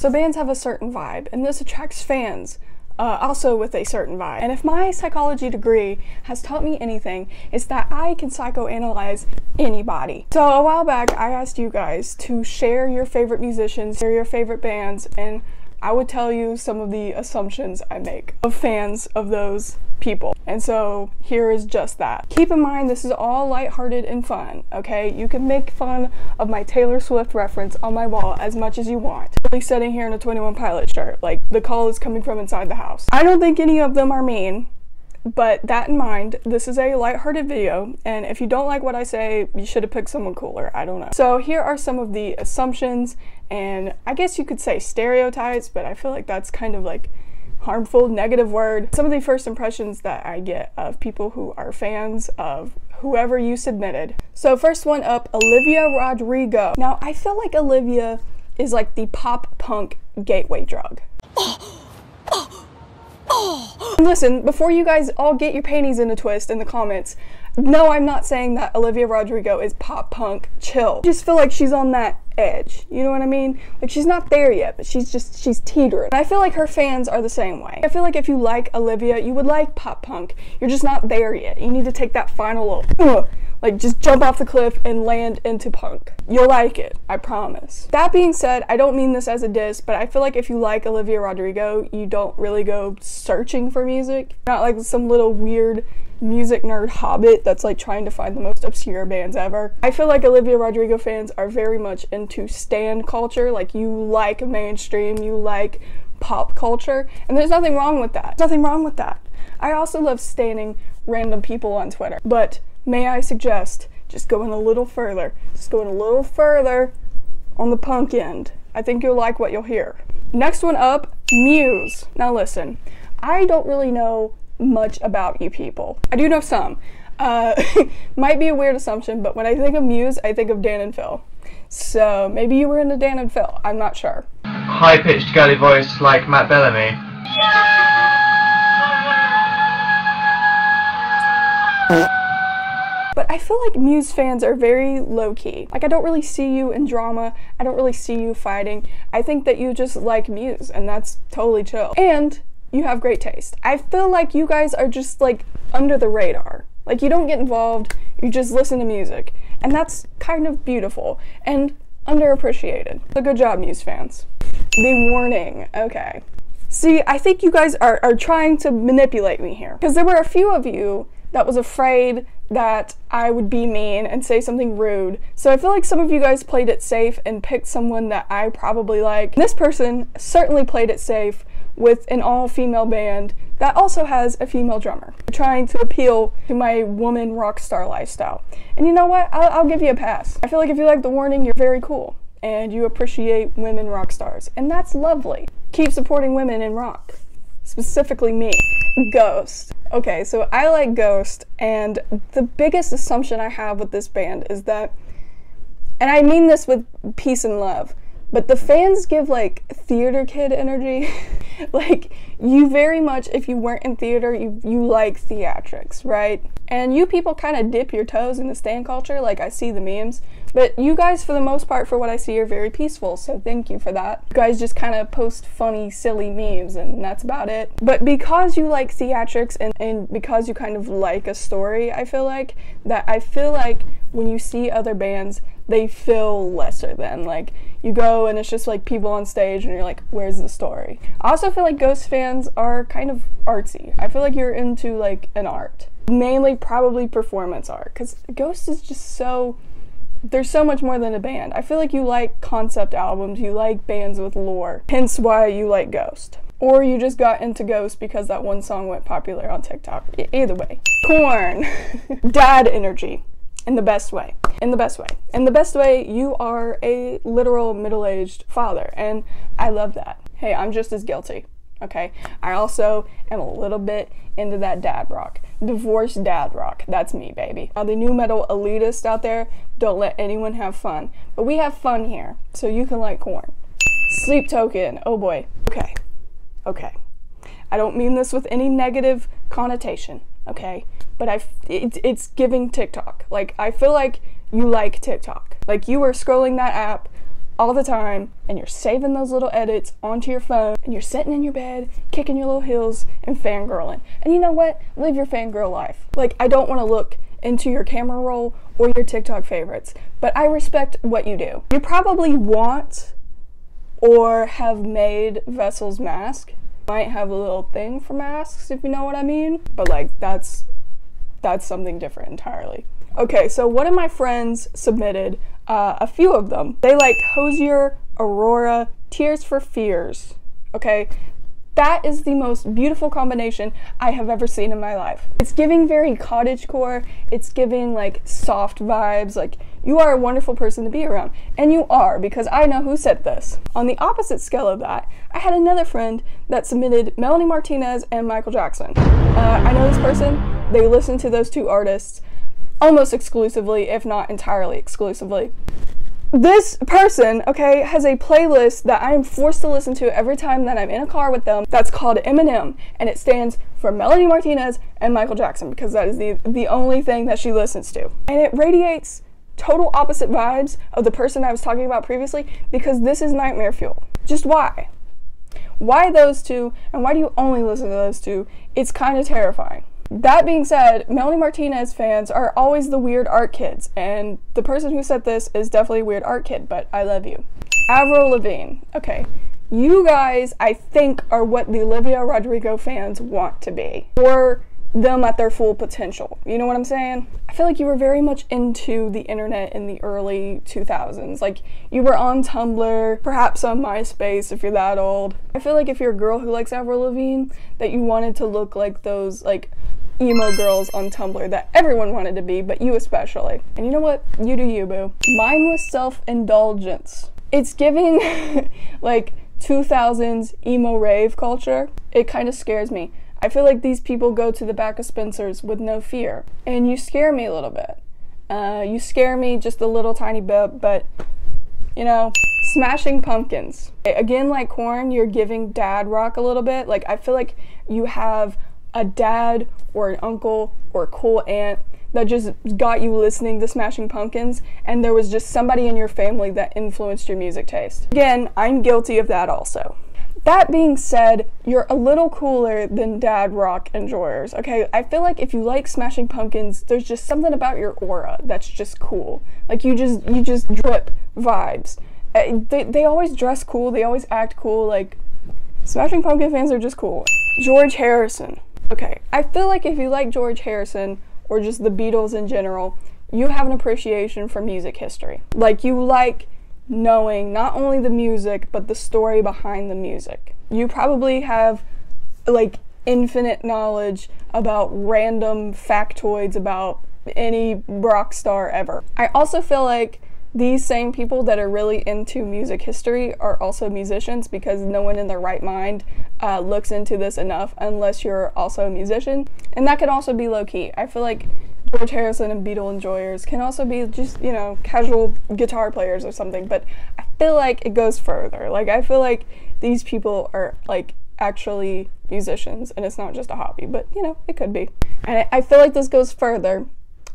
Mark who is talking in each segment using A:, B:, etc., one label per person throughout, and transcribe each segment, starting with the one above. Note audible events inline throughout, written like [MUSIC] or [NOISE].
A: So bands have a certain vibe, and this attracts fans. Uh, also with a certain vibe. And if my psychology degree has taught me anything, it's that I can psychoanalyze anybody. So a while back, I asked you guys to share your favorite musicians, share your favorite bands, and I would tell you some of the assumptions I make of fans of those people. And so here is just that. Keep in mind this is all lighthearted and fun, okay? You can make fun of my Taylor Swift reference on my wall as much as you want. Really sitting here in a 21 Pilot shirt, like the call is coming from inside the house. I don't think any of them are mean. But that in mind, this is a lighthearted video, and if you don't like what I say, you should have picked someone cooler. I don't know. So here are some of the assumptions, and I guess you could say stereotypes, but I feel like that's kind of like harmful, negative word. Some of the first impressions that I get of people who are fans of whoever you submitted. So first one up, Olivia Rodrigo. Now I feel like Olivia is like the pop punk gateway drug. [GASPS] Oh, And listen, before you guys all get your panties in a twist in the comments, no, I'm not saying that Olivia Rodrigo is pop punk chill. I just feel like she's on that edge. You know what I mean? Like she's not there yet, but she's just she's teetering. And I feel like her fans are the same way. I feel like if you like Olivia, you would like pop punk. You're just not there yet. You need to take that final little like just jump off the cliff and land into punk. You'll like it, I promise. That being said, I don't mean this as a diss, but I feel like if you like Olivia Rodrigo, you don't really go searching for music. Not like some little weird music nerd hobbit that's like trying to find the most obscure bands ever. I feel like Olivia Rodrigo fans are very much into stan culture, like you like mainstream, you like pop culture, and there's nothing wrong with that. Nothing wrong with that. I also love standing random people on Twitter, but may I suggest just going a little further, just going a little further on the punk end. I think you'll like what you'll hear. Next one up, Muse. Now listen, I don't really know much about you people. I do know some. Uh, [LAUGHS] might be a weird assumption, but when I think of Muse, I think of Dan and Phil. So maybe you were into Dan and Phil. I'm not sure.
B: High pitched girly voice like Matt Bellamy.
A: But I feel like Muse fans are very low key. Like, I don't really see you in drama. I don't really see you fighting. I think that you just like Muse, and that's totally chill. And you have great taste. I feel like you guys are just like under the radar. Like, you don't get involved, you just listen to music. And that's kind of beautiful and underappreciated. So, good job, Muse fans. The warning. Okay. See, I think you guys are, are trying to manipulate me here. Because there were a few of you that was afraid that I would be mean and say something rude. So I feel like some of you guys played it safe and picked someone that I probably like. This person certainly played it safe with an all-female band that also has a female drummer, trying to appeal to my woman rock star lifestyle. And you know what? I'll, I'll give you a pass. I feel like if you like the warning, you're very cool and you appreciate women rock stars, and that's lovely. Keep supporting women in rock specifically me, Ghost. Okay, so I like Ghost, and the biggest assumption I have with this band is that, and I mean this with peace and love, but the fans give like theater kid energy. [LAUGHS] like you very much if you weren't in theater, you you like theatrics, right? And you people kind of dip your toes in the stan culture, like I see the memes. But you guys, for the most part, for what I see, are very peaceful, so thank you for that. You guys just kind of post funny, silly memes, and that's about it. But because you like theatrics and, and because you kind of like a story, I feel like, that I feel like when you see other bands, they feel lesser than. Like, you go and it's just like people on stage and you're like, where's the story? I also feel like Ghost fans are kind of artsy. I feel like you're into like an art. Mainly probably performance art, because Ghost is just so there's so much more than a band. I feel like you like concept albums, you like bands with lore, hence why you like Ghost. Or you just got into Ghost because that one song went popular on TikTok. E either way. Korn. [LAUGHS] Dad energy. In the best way. In the best way. In the best way, you are a literal middle aged father, and I love that. Hey, I'm just as guilty okay? I also am a little bit into that dad rock. Divorced dad rock. That's me, baby. Now, the nu metal elitist out there don't let anyone have fun, but we have fun here, so you can like Korn. Sleep token. Oh boy. Okay. Okay. I don't mean this with any negative connotation, okay? But I, it, it's giving TikTok. Like, I feel like you like TikTok. Like, you were scrolling that app all the time and you're saving those little edits onto your phone and you're sitting in your bed, kicking your little heels and fangirling. And you know what? Live your fangirl life. Like, I don't want to look into your camera roll or your TikTok favorites, but I respect what you do. You probably want or have made Vessel's mask. Might have a little thing for masks if you know what I mean, but like that's that's something different entirely. Okay, so one of my friends submitted uh, a few of them. They like Hozier, Aurora, Tears for Fears. Okay, that is the most beautiful combination I have ever seen in my life. It's giving very cottagecore, it's giving like soft vibes, like you are a wonderful person to be around. And you are, because I know who said this. On the opposite scale of that, I had another friend that submitted Melanie Martinez and Michael Jackson. Uh, I know this person, they listen to those two artists almost exclusively, if not entirely exclusively this person, okay, has a playlist that I am forced to listen to every time that I'm in a car with them that's called Eminem, and it stands for Melanie Martinez and Michael Jackson because that is the, the only thing that she listens to. And it radiates total opposite vibes of the person I was talking about previously because this is nightmare fuel. Just why? Why those two, and why do you only listen to those two? It's kind of terrifying. That being said, Melanie Martinez fans are always the weird art kids, and the person who said this is definitely a weird art kid, but I love you. Avril Lavigne. Okay, you guys, I think, are what the Olivia Rodrigo fans want to be. Or them at their full potential. You know what I'm saying? I feel like you were very much into the internet in the early 2000s. Like you were on Tumblr, perhaps on MySpace if you're that old. I feel like if you're a girl who likes Avril Lavigne, that you wanted to look like those like emo girls on Tumblr that everyone wanted to be, but you especially. And you know what? You do you, boo. Mindless self-indulgence. It's giving [LAUGHS] like 2000s emo rave culture. It kind of scares me. I feel like these people go to the back of Spencer's with no fear. And you scare me a little bit. Uh, you scare me just a little tiny bit, but you know, smashing pumpkins. Again, like Korn, you're giving dad rock a little bit. Like, I feel like you have a dad or an uncle or a cool aunt that just got you listening to Smashing Pumpkins, and there was just somebody in your family that influenced your music taste. Again, I'm guilty of that also. That being said, you're a little cooler than dad rock enjoyers, okay? I feel like if you like Smashing Pumpkins, there's just something about your aura that's just cool. Like you just you just drip vibes. Uh, they, they always dress cool, they always act cool, like Smashing Pumpkin fans are just cool. George Harrison. Okay, I feel like if you like George Harrison or just the Beatles in general, you have an appreciation for music history. Like you like knowing not only the music but the story behind the music. You probably have like infinite knowledge about random factoids about any rock star ever. I also feel like these same people that are really into music history are also musicians because no one in their right mind uh, looks into this enough unless you're also a musician. And that can also be low key. I feel like George Harrison and Beatle enjoyers can also be just, you know, casual guitar players or something, but I feel like it goes further. Like, I feel like these people are like actually musicians and it's not just a hobby, but you know, it could be. And I feel like this goes further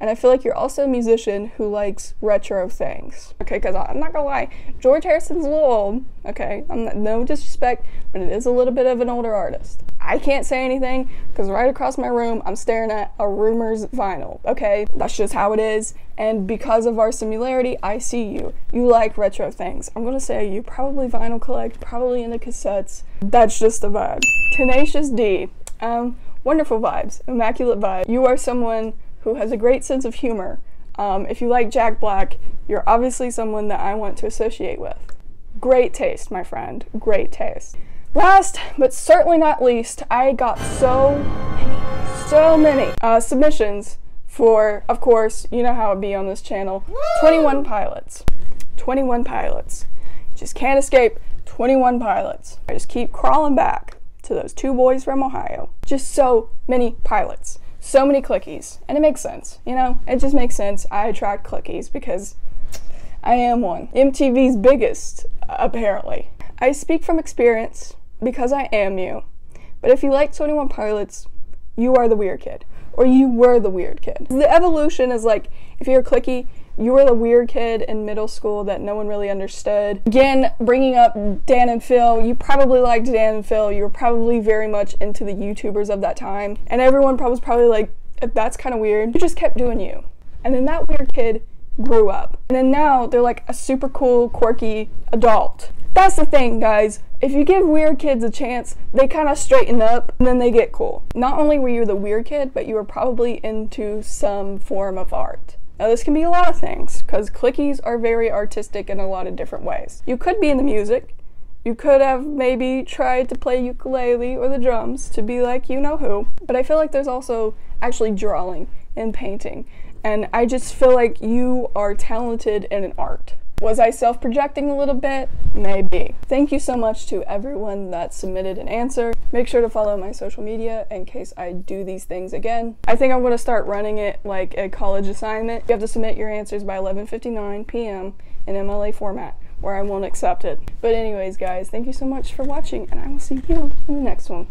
A: and I feel like you're also a musician who likes retro things. Okay, because I'm not gonna lie, George Harrison's a little old. Okay, not, no disrespect, but it is a little bit of an older artist. I can't say anything because right across my room, I'm staring at a Rumours vinyl. Okay, that's just how it is. And because of our similarity, I see you. You like retro things. I'm gonna say you probably vinyl collect, probably into cassettes. That's just the vibe. Tenacious D. Um, wonderful vibes, immaculate vibe. You are someone who has a great sense of humor. Um, if you like Jack Black, you're obviously someone that I want to associate with. Great taste, my friend. Great taste. Last, but certainly not least, I got so many, so many uh, submissions for, of course, you know how it be on this channel, 21 pilots. 21 pilots. Just can't escape 21 pilots. I just keep crawling back to those two boys from Ohio. Just so many pilots so many clickies. And it makes sense, you know? It just makes sense. I attract clickies because I am one. MTV's biggest, apparently. I speak from experience because I am you. But if you like 21 Pilots, you are the weird kid. Or you were the weird kid. The evolution is like, if you're a clicky, You were the weird kid in middle school that no one really understood. Again, bringing up Dan and Phil, you probably liked Dan and Phil. You were probably very much into the YouTubers of that time. And everyone was probably like, that's kind of weird. You just kept doing you. And then that weird kid grew up. And then now they're like a super cool, quirky adult. That's the thing, guys. If you give weird kids a chance, they kind of straighten up and then they get cool. Not only were you the weird kid, but you were probably into some form of art. Now, this can be a lot of things because clickies are very artistic in a lot of different ways. You could be in the music. You could have maybe tried to play ukulele or the drums to be like you know who, but I feel like there's also actually drawing and painting. And I just feel like you are talented in an art. Was I self projecting a little bit? Maybe. Thank you so much to everyone that submitted an answer. Make sure to follow my social media in case I do these things again. I think I'm going to start running it like a college assignment. You have to submit your answers by 11:59 p.m. in MLA format where I won't accept it. But anyways, guys, thank you so much for watching and I will see you in the next one.